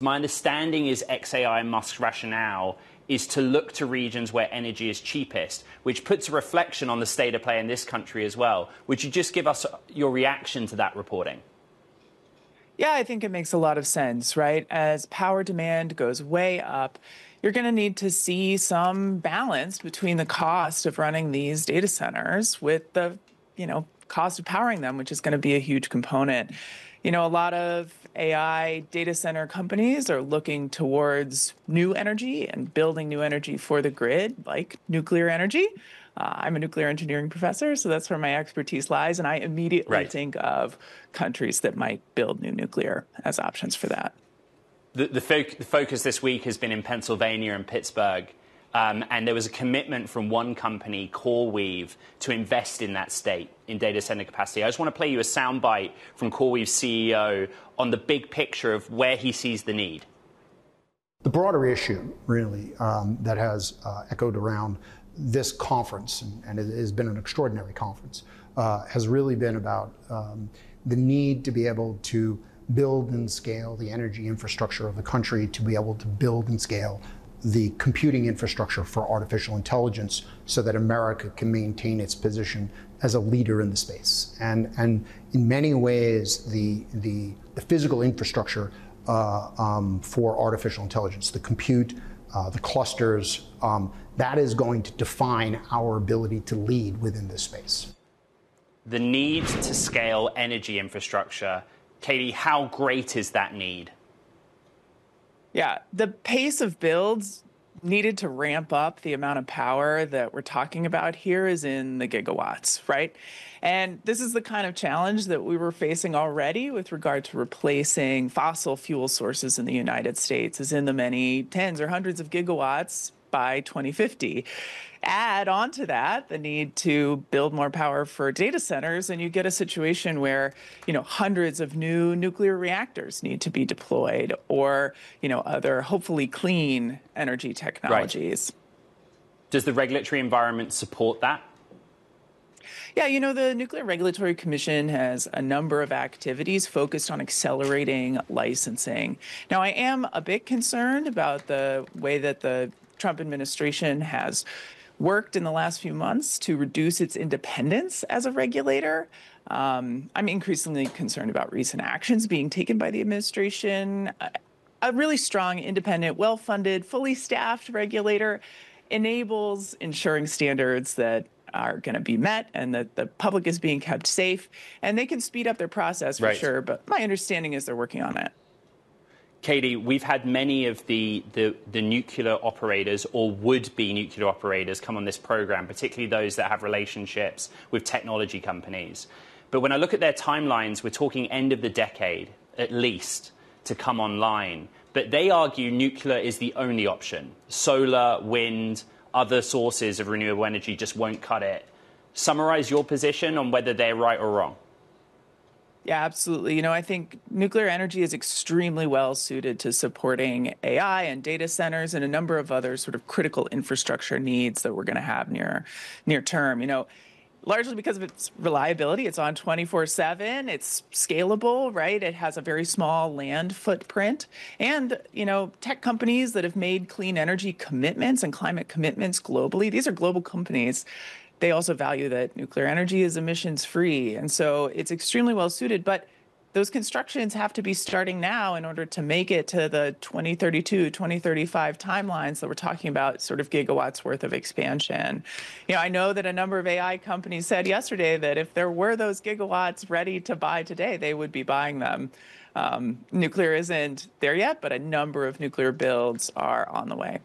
My understanding is XAI Musk's rationale is to look to regions where energy is cheapest, which puts a reflection on the state of play in this country as well. Would you just give us your reaction to that reporting? Yeah, I think it makes a lot of sense, right? As power demand goes way up, you're going to need to see some balance between the cost of running these data centers with the, you know, cost of powering them, which is going to be a huge component. You know, a lot of AI data center companies are looking towards new energy and building new energy for the grid, like nuclear energy. Uh, I'm a nuclear engineering professor, so that's where my expertise lies. And I immediately right. think of countries that might build new nuclear as options for that. The, the, fo- the focus this week has been in Pennsylvania and Pittsburgh. Um, and there was a commitment from one company, CoreWeave, to invest in that state in data center capacity. I just want to play you a soundbite from CoreWeave's CEO on the big picture of where he sees the need. The broader issue, really, um, that has uh, echoed around this conference, and, and, it has been an extraordinary conference, uh, has really been about um, the need to be able to build and scale the energy infrastructure of the country, to be able to build and scale the computing infrastructure for artificial intelligence so that America can maintain its position as a leader in the space. And, and in many ways, the, the, the physical infrastructure uh, um, for artificial intelligence, the compute, uh, the clusters, um, that is going to define our ability to lead within this space. The need to scale energy infrastructure, Katy, how great is that need? Yeah, the pace of builds needed to ramp up the amount of power that we're talking about here is in the gigawatts, right? And this is the kind of challenge that we were facing already with regard to replacing fossil fuel sources in the United States, is in the many tens or hundreds of gigawatts by 2050 add on to that the need to build more power for data centers, and you get a situation where you know hundreds of new nuclear reactors need to be deployed, or you know other hopefully clean energy technologies. Right. Does the regulatory environment support that? Yeah, you know, the Nuclear Regulatory Commission has a number of activities focused on accelerating licensing. Now, I am a bit concerned about the way that the Trump administration has worked in the last few months to reduce its independence as a regulator. Um, I'm increasingly concerned about recent actions being taken by the administration. A, really strong, independent, well funded, fully staffed regulator enables ensuring standards that are going to be met and that the public is being kept safe. And they can speed up their process for right. sure. But my understanding is they're working on it. Katy, we've had many of the, the, the, nuclear operators or would be nuclear operators come on this program, particularly those that have relationships with technology companies. But when I look at their timelines, we're talking end of the decade at least to come online. But they argue nuclear is the only option. Solar, wind, other sources of renewable energy just won't cut it. Summarize your position on whether they're right or wrong. Yeah, absolutely. You know, I think nuclear energy is extremely well suited to supporting AI and data centers and a number of other sort of critical infrastructure needs that we're going to have near near term. You know, largely because of its reliability. It's on 24 7. It's scalable, right? It has a very small land footprint. And, you know, tech companies that have made clean energy commitments and climate commitments globally, these are global companies they also value that nuclear energy is emissions free. And so it's extremely well suited. But those constructions have to be starting now in order to make it to the 2032, 2035 timelines that we're talking about, sort of gigawatts worth of expansion. You know, I know that a number of AI companies said yesterday that if there were those gigawatts ready to buy today, they would be buying them. Um, nuclear isn't there yet, but a number of nuclear builds are on the way.